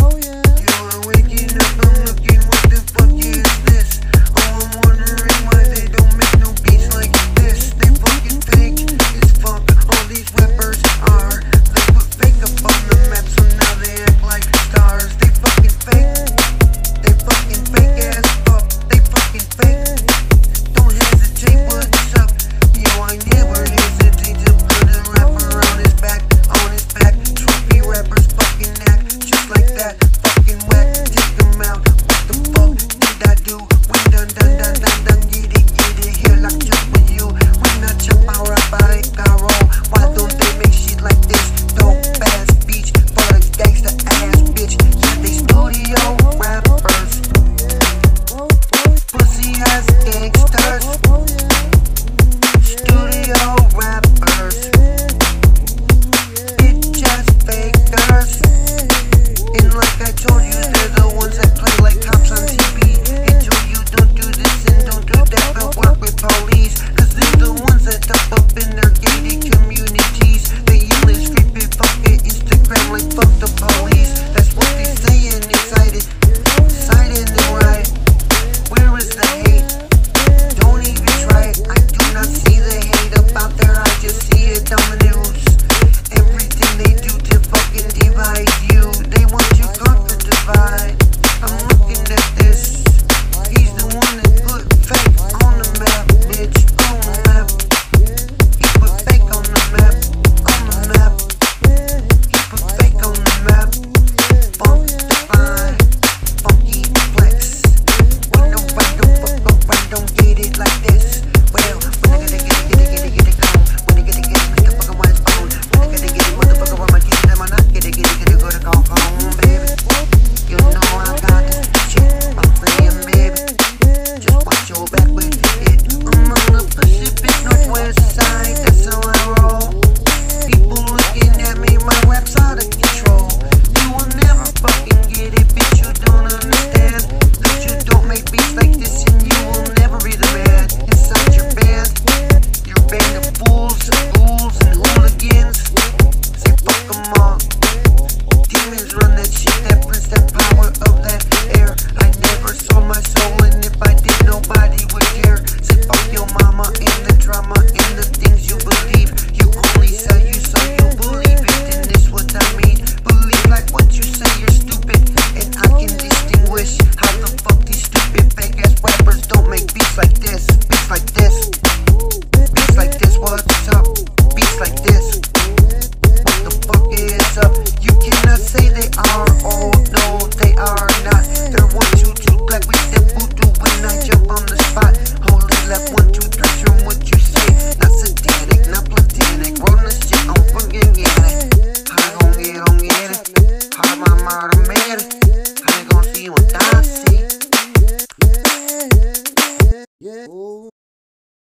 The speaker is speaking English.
Oh yeah. gangsta ass bitch. Yeah, studio rappers. Pussy ass gangsters.